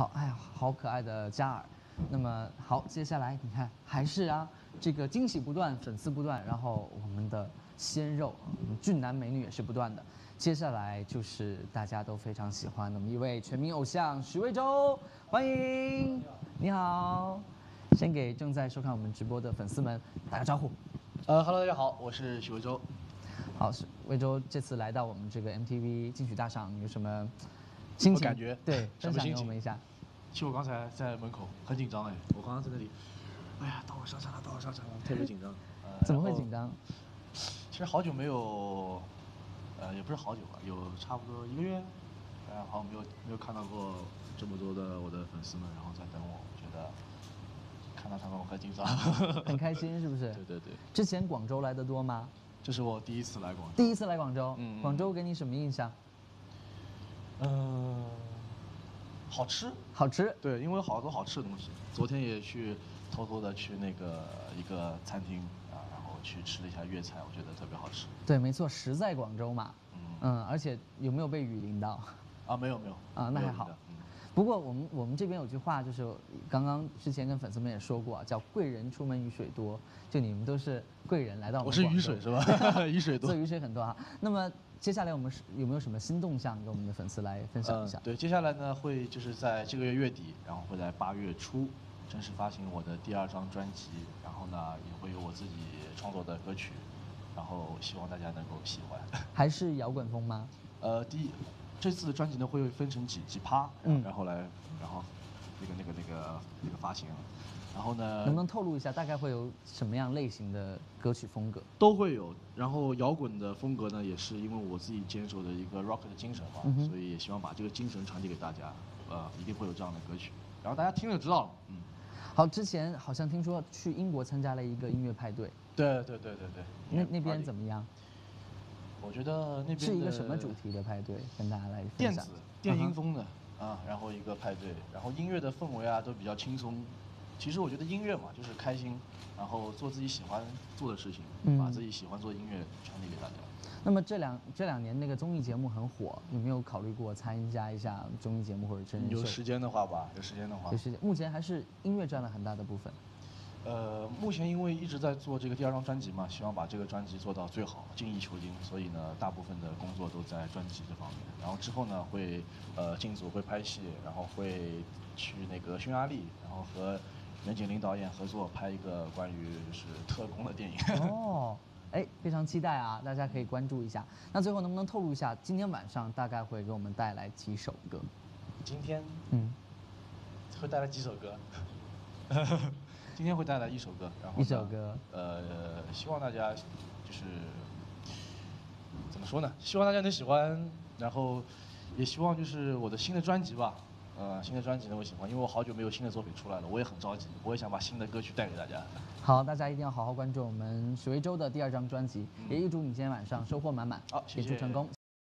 好，哎呀，好可爱的嘉尔。那么好，接下来你看，还是啊，这个惊喜不断，粉丝不断，然后我们的鲜肉，嗯俊男美女也是不断的。接下来就是大家都非常喜欢的我们一位全民偶像许魏洲，欢迎，你好。先给正在收看我们直播的粉丝们打个招呼。呃哈喽，大家好，我是许魏洲。好，是魏洲这次来到我们这个 MTV 金曲大赏，有什么心情？感觉对，分享给我们一下。其实我刚才在门口很紧张哎，我刚刚在那里，哎呀，到我上场了，到我上场了，特别紧张。呃 怎么会紧张？其实好久没有，呃，也不是好久吧，有差不多一个月，呃，好像没有没有看到过这么多的我的粉丝们，然后在等我，我觉得看到他们我很紧张。很开心是不是？对对对，之前广州来的多吗？这是我第一次来广州。第一次来广州，广州给你什么印象？嗯、好吃。好吃，对，因为有好多好吃的东西。昨天也去偷偷的去那个一个餐厅啊，然后去吃了一下粤菜，我觉得特别好吃。对，没错，实在广州嘛，嗯嗯，而且有没有被雨淋到？啊，没有没有啊那还好不过我们我们这边有句话，就是刚刚之前跟粉丝们也说过啊，叫贵人出门雨水多，就你们都是贵人来到我们我是雨水是吧？雨水多所以。雨水很多哈。那么接下来我们是有没有什么新动向给我们的粉丝来分享一下？嗯对，接下来呢会就是在这个月月底，然后会在八月初正式发行我的第二张专辑，然后呢也会有我自己创作的歌曲，然后希望大家能够喜欢。还是摇滚风吗？呃，第一，这次的专辑呢会分成几几趴，嗯然后来，然后那个那个那个那个发行，然后呢能不能透露一下大概会有什么样类型的歌曲风格？都会有，然后摇滚的风格呢也是因为我自己坚守的一个 rock 的精神嘛，嗯所以也希望把这个精神传递给大家，呃，一定会有这样的歌曲，然后大家听了就知道了，嗯，好，之前好像听说去英国参加了一个音乐派对，对对对对对，那那边怎么？么样？我觉得那边是一个什么主题的派对？跟大家来分享电子。电音风的啊，然后一个派对，然后音乐的氛围啊都比较轻松。其实我觉得音乐嘛，就是开心，然后做自己喜欢做的事情，嗯把自己喜欢做的音乐传递给大家。那么这两这两年那个综艺节目很火，有没有考虑过参加一下综艺节目或者真人秀？有时间的话吧，有时间的话有，时间，目前还是音乐占了很大的部分。呃，目前因为一直在做这个第二张专辑嘛，希望把这个专辑做到最好，精益求精，所以呢，大部分的工作都在专辑这方面。然后之后呢，会呃进组会拍戏，然后会去那个匈牙利，然后和袁景林导演合作拍一个关于就是特工的电影。哦，哎，非常期待啊，大家可以关注一下。那最后能不能透露一下，今天晚上大概会给我们带来几首歌？今天嗯，会带来几首歌？今天会带来一首歌，然后一首歌呃，希望大家就是怎么说呢？希望大家能喜欢，然后也希望就是我的新的专辑吧，呃，新的专辑能够喜欢，因为我好久没有新的作品出来了，我也很着急，我也想把新的歌曲带给大家。好，大家一定要好好关注我们许魏洲的第二张专辑，嗯也预祝你今天晚上收获满满，好谢谢演出成功。